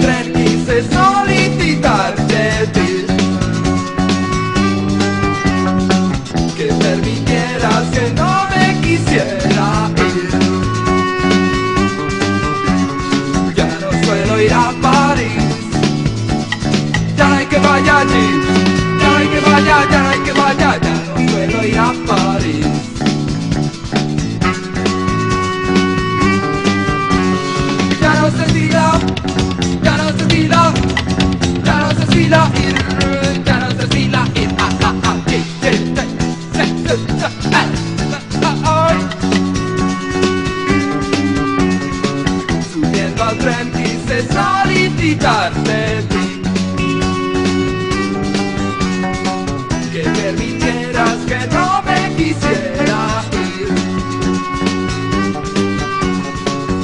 tren quise solicitarte ti Que permitieras que no me quisiera ir. Ya no suelo ir a París. Ya hay que vaya allí. Ya hay que vaya, ya hay que vaya Ya sentirse solicitar de ti. Que me permitieras que no me quisiera ir.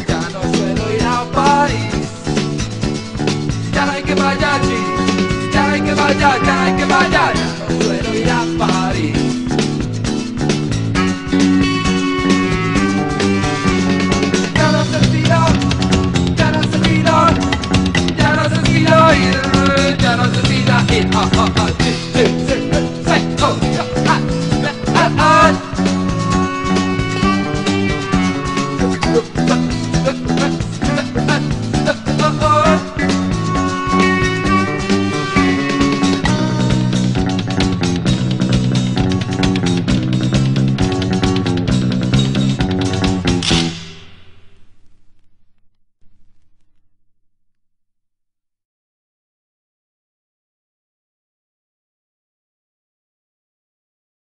Ya no suelo ir a país. Ya no hay que vaya allí. Ya hay que vaya, ya Ha Uh, uh, uh.